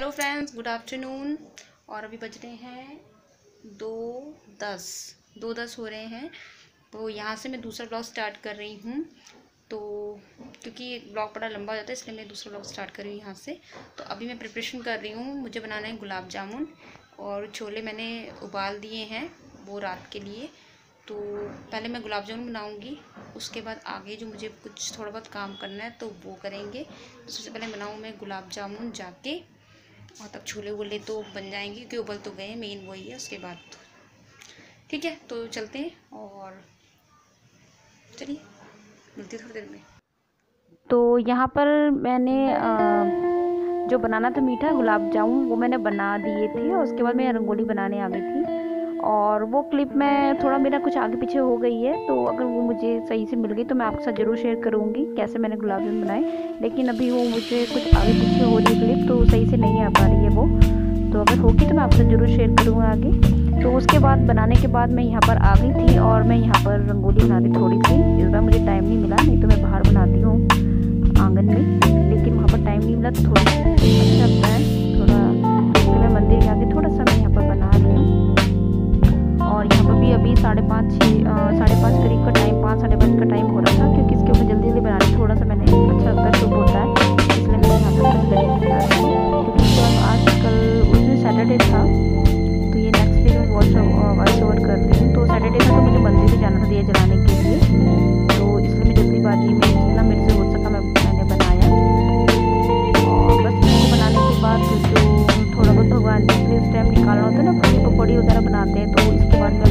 Hello friends good afternoon और अभी बज रहे हैं दो दस। दो दस हो रहे हैं। तो यहाँ से मैं दूसरा ब्लॉग स्टार्ट कर रही हूँ। तो क्योंकि ब्लॉग बड़ा लंबा हो जाता है, इसलिए मैं दूसरा ब्लॉग स्टार्ट कर रही हूँ यहाँ से। तो अभी मैं प्रिपरेशन कर रही हूँ। मुझे बनाना है गुलाब जामुन और छोले मैंने उबाल दिए हैं वो रात के लिए। तो पहले मैं गुलाब जामुन बनाऊँगी। उसके बाद आगे जो मुझे कुछ थोड़ा बहुत काम करना है तो वो करेंगे। तो सबसे पहले बनाऊँ मैं गुलाब जामुन जाके। और तब छोले वोले तो बन जाएँगे क्योंकि उबल तो गए मेन वही है, उसके बाद ठीक है तो चलते हैं और चलिए, मिलती थोड़ी देर में। तो यहाँ पर मैंने जो बनाना था मीठा गुलाब जामुन, वो मैंने बना दिए थे, और उसके बाद मैं रंगोली बनाने आ गई थी। और वो क्लिप मैं थोड़ा मेरा कुछ आगे पीछे हो गई है तो अगर वो मुझे सही से मिल गई तो मैं आपके साथ ज़रूर शेयर करूँगी कैसे मैंने गुलाब जामुन बनाए। लेकिन अभी वो मुझे कुछ आगे पीछे हो रही क्लिप तो सही से नहीं आ पा रही है वो। तो अगर होगी तो मैं आपसे ज़रूर शेयर करूँगा आगे। तो उसके बाद बनाने के बाद मैं यहाँ पर आ गई थी और मैं यहाँ पर रंगोली बना दी थोड़ी सी। इस बार मुझे टाइम नहीं मिला, नहीं तो मैं बाहर बनाती हूँ आँगन में। लेकिन वहाँ पर टाइम नहीं मिला तो थोड़ा सैटरडे था तो ये नेक्स्ट डे मैं वॉच वॉइस ओवर कर रही हूँ। तो सैटरडे था तो मुझे मंदिर भी जाना था दिया जलाने के लिए। तो इसलिए मैं जल्दीबाजी में जितना मेरे से हो सका, मैं, मैंने बनाया। और बस इसको बनाने के बाद जो थोड़ा बहुत भगवान के लिए उस टाइम निकालना होता है ना पकौड़ी वगैरह बनाते हैं तो इसके बाद मैं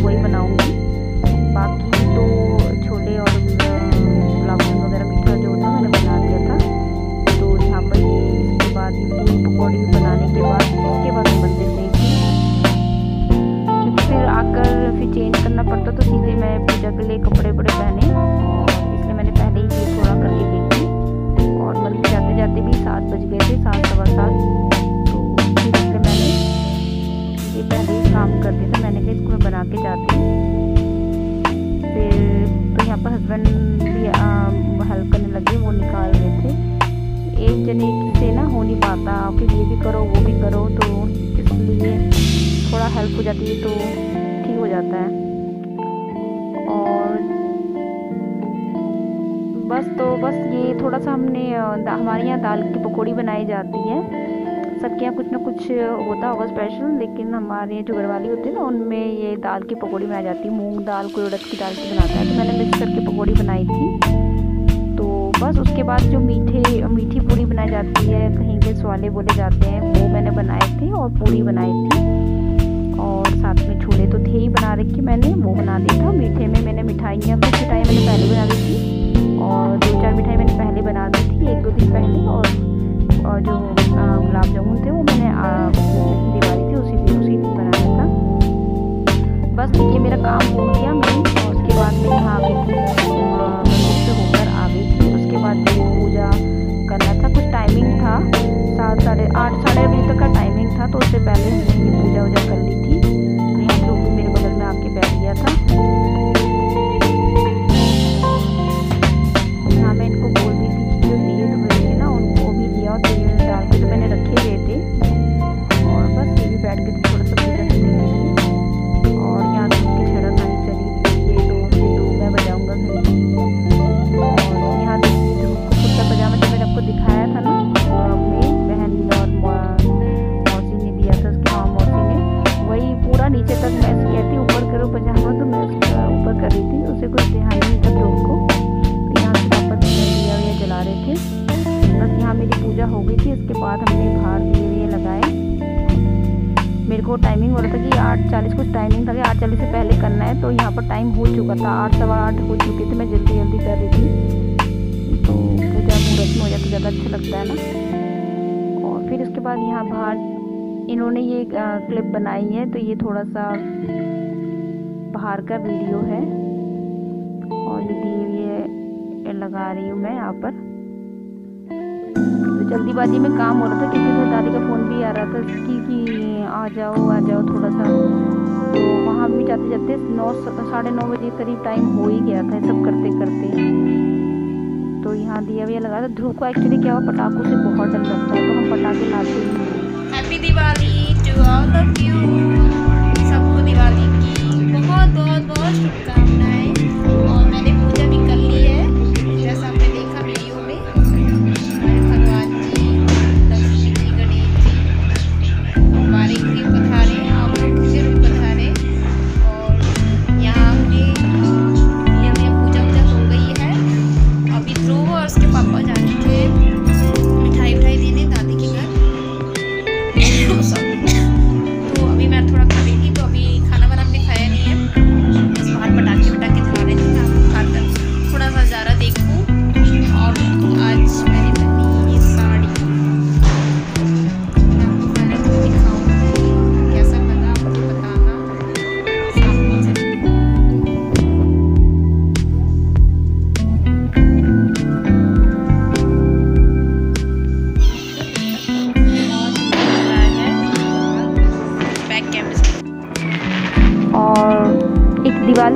से ना हो नहीं पाता फिर ये भी करो, वो भी करो तो इसलिए थोड़ा हेल्प हो जाती है तो ठीक हो जाता है। और बस तो बस ये थोड़ा सा हमने हमारे यहाँ दाल की पकौड़ी बनाई जाती है। सबके यहाँ कुछ ना कुछ होता होगा स्पेशल लेकिन हमारे जो घरवाली होते हैं ना, उनमें ये दाल की पकौड़ी बनाई जाती है। मूंग दाल, कोई उड़द की दाल की बनाता है तो मैंने मिक्स करके पकौड़ी बनाई थी। उसके बाद जो मीठे, मीठी पूरी बनाई जाती है, कहीं के स्वाले बोले जाते हैं, वो मैंने बनाए थे और पूरी बनाई थी। और साथ में छोले तो थे ही बना रखी मैंने, वो बना दिया था। मीठे में मैंने मिठाइयाँ कुछ मिठाई मैंने पहले बना दी थी और दो चार मिठाई मैंने पहले बना दी थी, एक दो दिन पहले और और जो गुलाब जामुन थे वो मैंने दिवाली थी उसी दिन उसी दिन बनाया था। बस ये मेरा काम हो गया मैं उसके बाद मैं यहाँ आ गई थी तो उससे पहले पूजा वूजा कर ली। तक मैं कहती ऊपर करो, पजामा तो मैं उसका ऊपर कर रही थी। उसे कुछ ध्यान नहीं था को तो यहाँ से वापस दिया हुआ जला रहे थे। बस यहाँ मेरी पूजा हो गई थी, इसके बाद हमने बाहर दिए हुए लगाए। मेरे को टाइमिंग हो रहा था कि आठ चालीस, कुछ टाइमिंग था कि आठ चालीस से पहले करना है तो यहाँ पर टाइम हो चुका था। आठ, सवा आठ हो चुके थे, मैं जल्दी जल्दी कर रही थी। तो पूजा मुहूर्त में हो जाए तो ज़्यादा अच्छा लगता है ना। और फिर उसके बाद यहाँ बाहर इन्होंने ये क्लिप बनाई है तो ये थोड़ा सा बाहर का वीडियो है। और ये लगा रही हूँ मैं यहाँ पर। तो जल्दीबाजी में काम हो रहा था, क्योंकि तो दादी का फ़ोन भी आ रहा था कि कि आ जाओ आ जाओ थोड़ा सा। तो वहाँ भी जाते जाते नौ, साढ़े नौ बजे करीब टाइम हो ही गया था, सब करते करते। तो यहाँ दिया विया लगा था, ध्रुव को एक्चुअली क्या हुआ, पटाखों से बहुत डर लगता है तो हम पटाखे लाते ही। दिवाली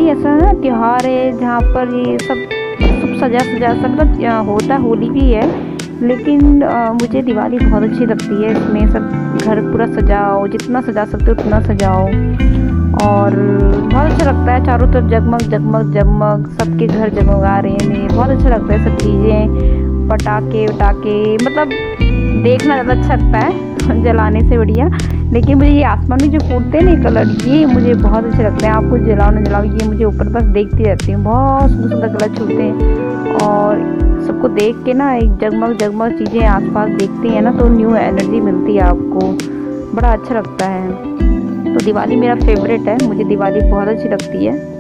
ऐसा ना त्यौहार है जहाँ पर ये सब सब सजा सजा सब होता होली भी है लेकिन आ, मुझे दिवाली बहुत अच्छी लगती है इसमें सब घर पूरा सजाओ जितना सजा सकते हो उतना सजाओ और बहुत अच्छा लगता है चारों तरफ़ जगमग जगमग जगमग सबके घर जगमगा रहे हैं बहुत अच्छा लगता है सब चीज़ें पटाखे वटाखे मतलब देखना ज़्यादा अच्छा लगता है। जलाने से बढ़िया। लेकिन मुझे ये आसमान में जो फूटते हैं ना कलर, ये मुझे बहुत अच्छे लगते हैं। आपको जलाओ ना जलाओ, ये मुझे ऊपर बस देखती रहती हूँ। बहुत सुंदर सुंदर कलर छूटते हैं। और सबको देख के ना एक जगमग जगमग चीज़ें आसपास देखती हैं ना तो न्यू एनर्जी मिलती है आपको। बड़ा अच्छा लगता है। तो दिवाली मेरा फेवरेट है। मुझे दिवाली बहुत अच्छी लगती है।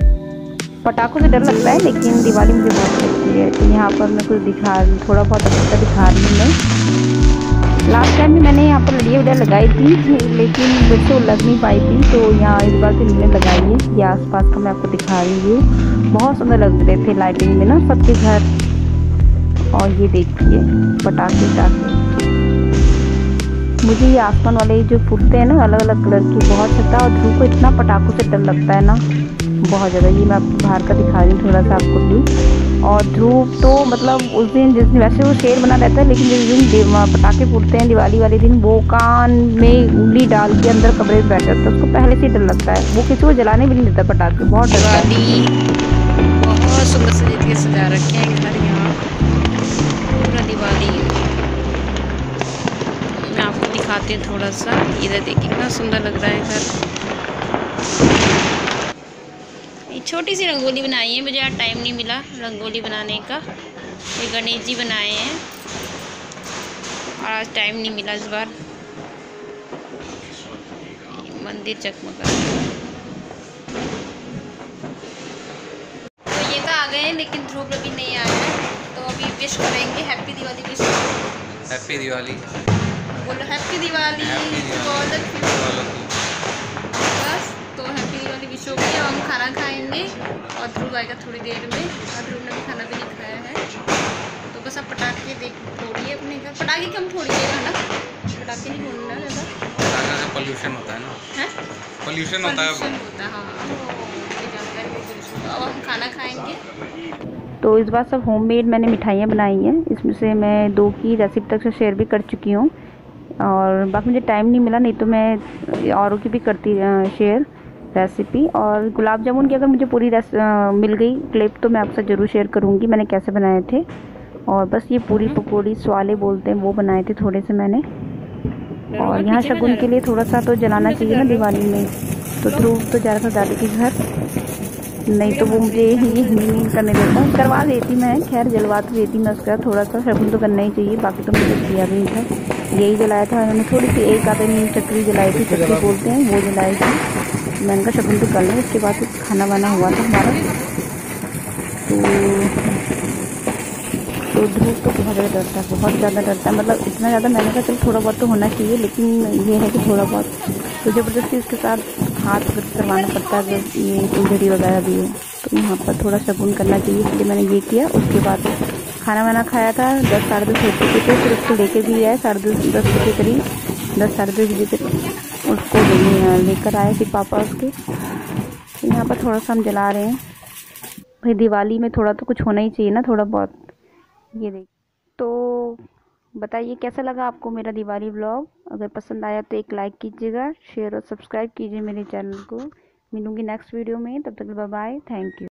पटाखों से डर लगता है, लेकिन दिवाली मुझे बहुत अच्छी लगती है। तो यहाँ पर मैं कुछ दिखा रही थोड़ा बहुत अच्छा दिखा रही हूँ मैं। लास्ट टाइम भी मैंने यहाँ पर लड़िया वड़िया लगाई थी, लेकिन मुझसे लग नहीं पाई थी तो यहाँ इस बार से मैंने लगाई है। ये आसपास का मैं आपको दिखा रही हूँ। बहुत सुंदर लग रहे थे लाइटिंग में ना सबके घर। और ये देखिए, पटाखे वटाखे मुझे ये आसमान वाले जो फूटते हैं ना अलग अलग कलर की, बहुत अच्छा और धूप को इतना पटाखों से डर लगता है ना। बहुत ज़्यादा। ये मैं आपको बाहर का दिखा रही हूँ थोड़ा सा आपको भी। और ध्रुव तो मतलब उस दिन जिस दिन, वैसे वो शेर बना रहता है, लेकिन जिस दिन पटाखे फूटते हैं दिवाली वाले दिन, वो कान में उंगली डाल के अंदर कमरे में बैठ जाता है। उसको पहले से डर लगता है। वो किसी को जलाने भी नहीं देता पटाखे। बहुत दिवाली। बहुत सुंदर सजा रखे हैं घर हूँ थोड़ा सा। इधर देखिए कितना सुंदर लग रहा है घर। छोटी सी रंगोली बनाई है मुझे आज टाइम नहीं मिला रंगोली बनाने का। ये गणेश जी बनाए हैं। और आज टाइम नहीं मिला इस बार। मंदिर चकमका। तो ये तो आ गए हैं लेकिन ध्रुव अभी नहीं आया है। तो अभी विश करेंगे happy Diwali wish happy Diwali. बोलो हैप्पी दिवाली दिवाली गई हम खाना खाएँगे और ध्रुव आएगा थोड़ी देर में और ध्रुव ने भी खाना भी नहीं खाया है। तो बस अब पटाखे देख फोड़िए अपने घर। पटाखे कम फोड़िएगा ना? पटाखे नहीं फोड़ना ज़्यादा से पोल्यूशन होता है ना? है? पोल्यूशन होता है होता है हाँ। तो अब हम खाना खाएँगे। तो इस बार सब होममेड मैंने मिठाइयाँ बनाई हैं। इसमें से मैं दो की रेसिपी तक से शेयर भी कर चुकी हूँ। और बाकी मुझे टाइम नहीं मिला नहीं तो मैं औरों की भी करती शेयर रेसिपी और गुलाब जामुन की अगर मुझे पूरी रेस मिल गई क्लिप तो मैं आपसे ज़रूर शेयर करूँगी। मैंने कैसे बनाए थे? और बस ये पूरी पकौड़ी सवाले बोलते हैं वो बनाए थे थोड़े से मैंने। और यहाँ शगुन के लिए थोड़ा सा तो जलाना चाहिए ना दिवाली में। तो ध्रुव तो जा रहा था दादी के घर। नहीं तो वो मुझे ये नहीं करने देता। करवा देती मैं खैर जलवा तो देती मैं उसका। थोड़ा सा शगुन तो करना ही चाहिए बाकी तो मुझे किया भी नहीं था। यही जलाया था उन्होंने थोड़ी सी एक आधे चक्री जलाई थी चक्री बोलते हैं वो जलाई थी। मैंने कहा शगुन तो कर लें उसके बाद खाना वाना हुआ था हमारा। तो तो ध्रुव तो बहुत ज़्यादा डरता है, बहुत ज़्यादा डरता है। मतलब इतना ज़्यादा मैंने कहा, चल, थोड़ा बहुत तो होना चाहिए, लेकिन ये है कि थोड़ा बहुत तो ज़बरदस्ती उसके साथ हाथ करवाना पड़ता है अगर ये इंजरी वगैरह भी है। तो यहाँ पर थोड़ा शगुन करना चाहिए, इसलिए मैंने ये किया। उसके बाद खाना वाना खाया था, दस साढ़े दस बजे के फिर उसको लेके भी आए साढ़े दस दस बजे करीब, दस साढ़े दस बजे तक। उसको लेकर आए फिर पापा उसके। तो यहाँ पर थोड़ा सा हम जला रहे हैं। भाई, दिवाली में थोड़ा तो कुछ होना ही चाहिए ना, थोड़ा बहुत। ये देख तो बताइए, कैसा लगा आपको मेरा दिवाली ब्लॉग? अगर पसंद आया तो एक लाइक कीजिएगा, शेयर और सब्सक्राइब कीजिए मेरे चैनल को। मिलूँगी नेक्स्ट वीडियो में, तब तक बाय बाय थैंक यू